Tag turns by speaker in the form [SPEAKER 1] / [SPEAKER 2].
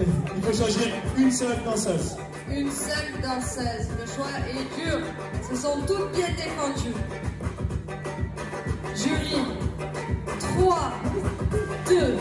[SPEAKER 1] Il faut choisir une seule danseuse.
[SPEAKER 2] Une seule danseuse. Le choix est dur. Ce sont toutes bien défendues. Julie, 3, 2,